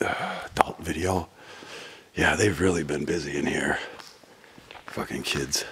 adult video. Yeah, they've really been busy in here. Fucking kids.